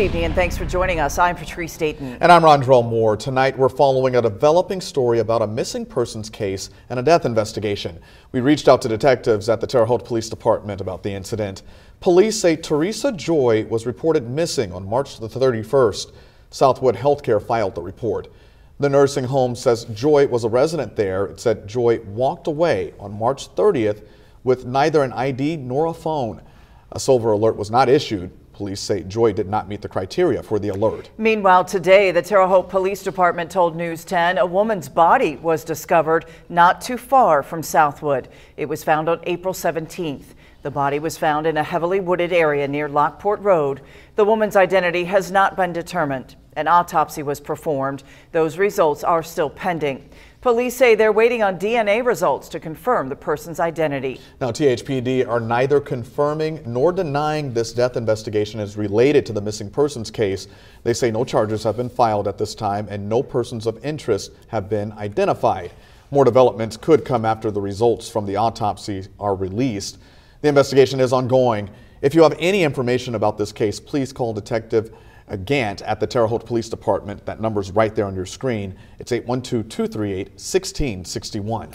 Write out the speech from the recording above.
Good evening and thanks for joining us. I'm Patrice Dayton. And I'm Rondrell Moore. Tonight we're following a developing story about a missing persons case and a death investigation. We reached out to detectives at the Terre Haute Police Department about the incident. Police say Teresa Joy was reported missing on March the 31st. Southwood Healthcare filed the report. The nursing home says Joy was a resident there. It said Joy walked away on March 30th with neither an ID nor a phone. A silver alert was not issued. Police say Joy did not meet the criteria for the alert. Meanwhile, today, the Terre Haute Police Department told News 10 a woman's body was discovered not too far from Southwood. It was found on April 17th. The body was found in a heavily wooded area near Lockport Road. The woman's identity has not been determined. An autopsy was performed. Those results are still pending. Police say they're waiting on DNA results to confirm the person's identity. Now, THPD are neither confirming nor denying this death investigation is related to the missing persons case. They say no charges have been filed at this time and no persons of interest have been identified. More developments could come after the results from the autopsy are released. The investigation is ongoing. If you have any information about this case, please call Detective Gant at the Terre Haute Police Department. That number is right there on your screen. It's 812 238 1661.